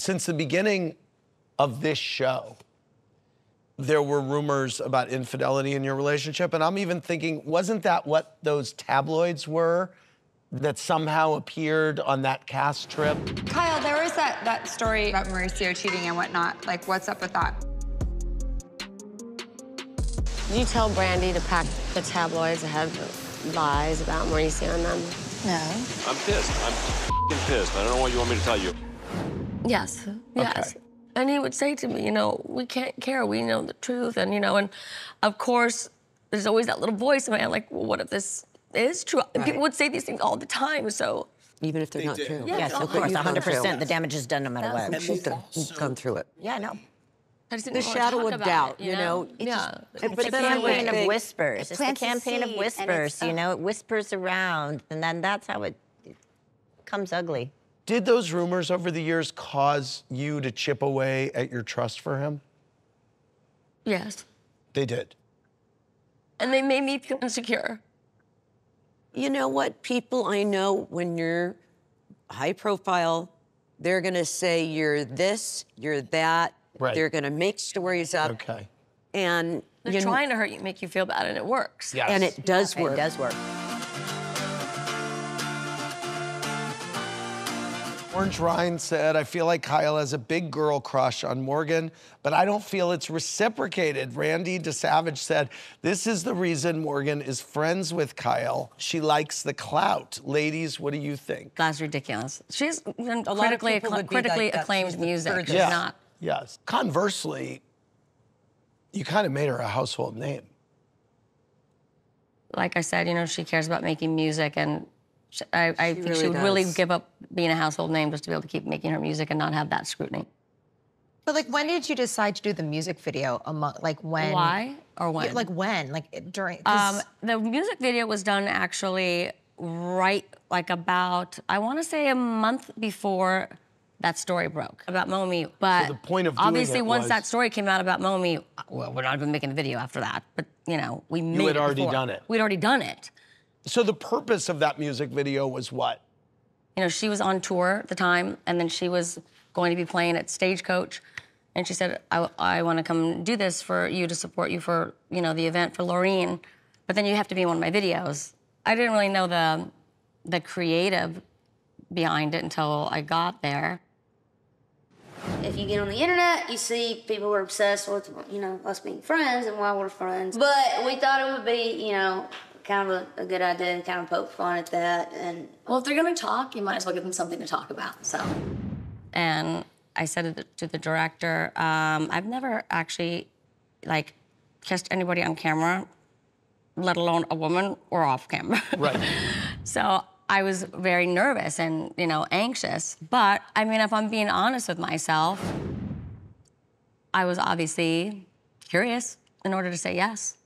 since the beginning of this show, there were rumors about infidelity in your relationship. And I'm even thinking, wasn't that what those tabloids were that somehow appeared on that cast trip? Kyle, there was that, that story about Mauricio cheating and whatnot. Like, what's up with that? Did you tell Brandi to pack the tabloids that have lies about Mauricio in them? No. I'm pissed. I'm pissed. I don't know what you want me to tell you. Yes, yes. Okay. And he would say to me, you know, we can't care. We know the truth. And, you know, and of course, there's always that little voice in my head, like, well, what if this is true? And people would say these things all the time. So, Even if they're not true. Yeah, Yes, of course, you've 100%. The damage is done no matter Yeah. what. She's done, gone through it. Yeah, I know. I just didn't The shadow of doubt, it, you know? Yeah. just- It's But a then I would campaign of whispers. It It's the a campaign of seed, and it's, whispers, you uh, know? It whispers around, and then that's how it, it comes ugly. Did those rumors over the years cause you to chip away at your trust for him? Yes. They did. And they made me feel insecure. You know what? People I know, when you're high profile, they're going to say you're this, you're that. Right. They're going to make stories up. Okay. And They're you know- trying to hurt you, make you feel bad, and it works. Yes. and it does It work. does work. Orange Ryan said, I feel like Kyle has a big girl crush on Morgan, but I don't feel it's reciprocated. Randy DeSavage said, This is the reason Morgan is friends with Kyle. She likes the clout. Ladies, what do you think? That's ridiculous. She's done of critically, people accla- would be like critically that. She's acclaimed the music. furthest. She's Yes. not. Yes. Conversely, you kind of made her a household name. Like I said, you know, she cares about making music, and sh I, I think really she would really give up being a household name just to be able to keep making her music and not have that scrutiny. But like, when did you decide to do the music video? Among like when? Why or Yeah, when? like when? Like during? Um, the music video was done actually right, like about, I want to say a month before that story broke about Momi. But the point of doing obviously, it once was- that story came out about Momi, well, we're not even making a video after that. But you know, we made had it already before. done it. We'd already done it. So the purpose of that music video was what? You know, she was on tour at the time, and then she was going to be playing at Stagecoach. And she said, I, I want to come do this for you to support you for, you know, the event for Laureen, but then you have to be in one of my videos. I didn't really know the, the creative behind it until I got there. If you get on the internet, you see people are obsessed with, you know, us being friends and why we're friends. But we thought it would be, you know, kind of a, a good idea and kind of poke fun at that. And Well, if they're going to talk, you might as well give them something to talk about. So, and I said to the, to the director, um, I've never actually like kissed anybody on camera, let alone a woman or off camera. Right. so I was very nervous and you know anxious. But I mean, if I'm being honest with myself, I was obviously curious in order to say yes.